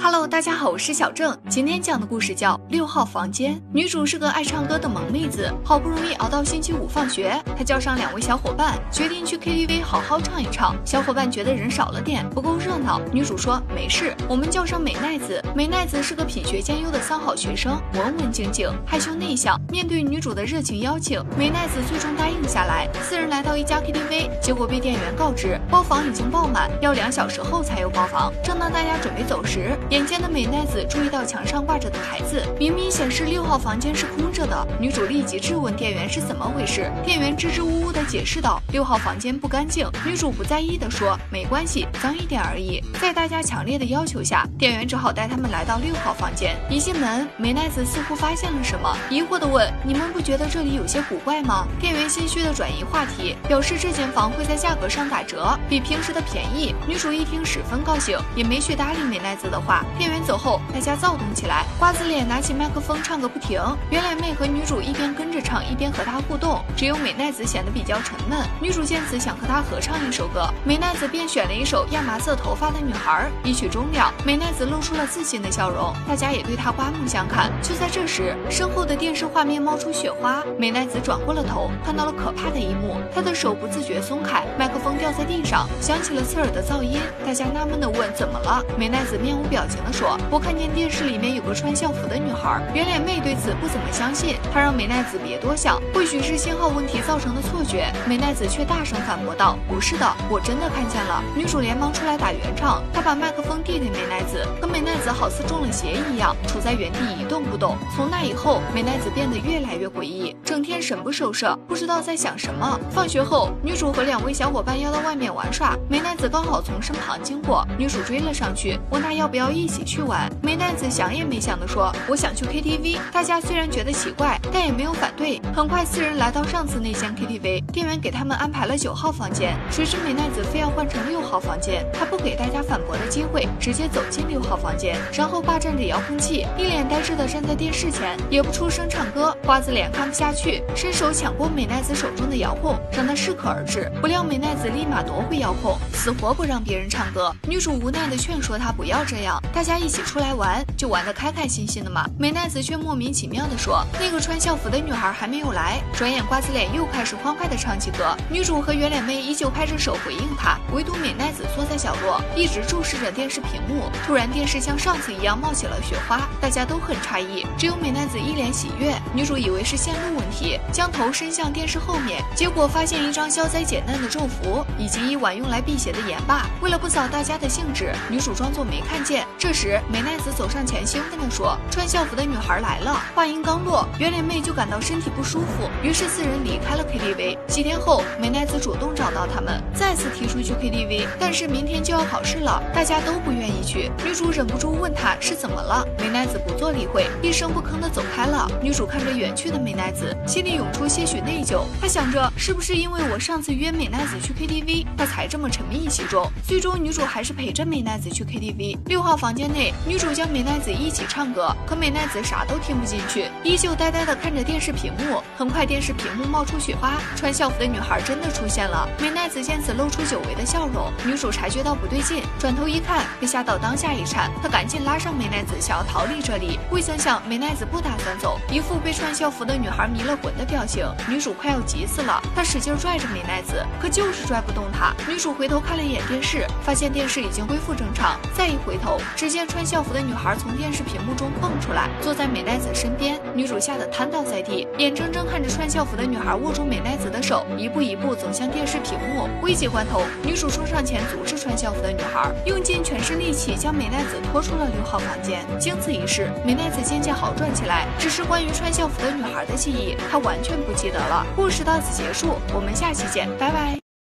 Hello，大家好，我是小郑。今天讲的故事叫《六号房间》。女主是个爱唱歌的萌妹子，好不容易熬到星期五放学，她叫上两位小伙伴，决定去 KTV 好好唱一唱。小伙伴觉得人少了点，不够热闹。女主说没事，我们叫上美奈子。美奈子是个品学兼优的三好学生，文文静静，害羞内向。面对女主的热情邀请，美奈子最终答应下来。四人来到一家 KTV，结果被店员告知包房已经爆满，要两小时后才有包房。正当大家准备走时，眼尖的美奈子注意到墙上挂着的牌子，明明显示六号房间是空着的。女主立即质问店员是怎么回事，店员支支吾吾的解释道：“六号房间不干净。”女主不在意的说：“没关系，脏一点而已。”在大家强烈的要求下，店员只好带他们来到六号房间。一进门，美奈子似乎发现了什么，疑惑的问：“你们不觉得这里有些古怪吗？”店员心虚的转移话题，表示这间房会在价格上打折，比平时的便宜。女主一听十分高兴，也没去搭理美奈子的话。店员走后，大家躁动起来。瓜子脸拿起麦克风唱个不停。圆脸妹和女主一边跟着唱，一边和她互动。只有美奈子显得比较沉闷。女主见此，想和她合唱一首歌，美奈子便选了一首《亚麻色头发的女孩》。一曲终了，美奈子露出了自信的笑容，大家也对她刮目相看。就在这时，身后的电视画面冒出雪花，美奈子转过了头，看到了可怕的一幕，她的手不自觉松开，麦克风掉在地上，响起了刺耳的噪音。大家纳闷的问：“怎么了？”美奈子面无表。情的说，我看见电视里面有个穿校服的女孩。圆脸妹对此不怎么相信，她让美奈子别多想，或许是信号问题造成的错觉。美奈子却大声反驳道：“不是的，我真的看见了。”女主连忙出来打圆场，她把麦克风递给美奈子，可美奈子好似中了邪一样，处在原地一动不动。从那以后，美奈子变得越来越诡异，整天神不守舍，不知道在想什么。放学后，女主和两位小伙伴要到外面玩耍，美奈子刚好从身旁经过，女主追了上去，问她要不要。一起去玩，美奈子想也没想的说：“我想去 KTV。”大家虽然觉得奇怪，但也没有反对。很快，四人来到上次那间 KTV，店员给他们安排了九号房间，谁知美奈子非要换成六号房间，她不给大家反驳的机会，直接走进六号房间，然后霸占着遥控器，一脸呆滞的站在电视前，也不出声唱歌。瓜子脸看不下去，伸手抢过美奈子手中的遥控，让她适可而止。不料美奈子立马夺回遥控，死活不让别人唱歌。女主无奈的劝说她不要这样。大家一起出来玩，就玩得开开心心的嘛。美奈子却莫名其妙的说：“那个穿校服的女孩还没有来。”转眼瓜子脸又开始欢快的唱起歌，女主和圆脸妹依旧拍着手回应她，唯独美奈子坐在角落，一直注视着电视屏幕。突然，电视像上次一样冒起了雪花，大家都很诧异，只有美奈子一脸喜悦。女主以为是线路问题，将头伸向电视后面，结果发现一张消灾解难的咒符，以及一碗用来辟邪的盐巴。为了不扫大家的兴致，女主装作没看见。这时，美奈子走上前，兴奋地说：“穿校服的女孩来了。”话音刚落，圆脸妹就感到身体不舒服，于是四人离开了 KTV。几天后，美奈子主动找到他们，再次提出去 KTV，但是明天就要考试了，大家都不愿意去。女主忍不住问她是怎么了，美奈子不做理会，一声不吭地走开了。女主看着远去的美奈子，心里涌出些许内疚。她想着，是不是因为我上次约美奈子去 KTV，她才这么沉迷其中？最终，女主还是陪着美奈子去 KTV。六号房间内。女主将美奈子一起唱歌，可美奈子啥都听不进去，依旧呆呆地看着电视屏幕。很快，电视屏幕冒出雪花，穿校服的女孩真的出现了。美奈子见此露出久违的笑容。女主察觉到不对劲，转头一看，被吓到当下一颤，她赶紧拉上美奈子，想要逃离这里。未曾想，美奈子不打算走，一副被穿校服的女孩迷了魂的表情。女主快要急死了，她使劲拽着美奈子，可就是拽不动她。女主回头看了一眼电视，发现电视已经恢复正常。再一回头，只见穿。校服的女孩从电视屏幕中蹦出来，坐在美奈子身边。女主吓得瘫倒在地，眼睁睁看着穿校服的女孩握住美奈子的手，一步一步走向电视屏幕。危急关头，女主冲上前阻止穿校服的女孩，用尽全身力气将美奈子拖出了六号房间。经此一事，美奈子渐渐好转起来，只是关于穿校服的女孩的记忆，她完全不记得了。故事到此结束，我们下期见，拜拜。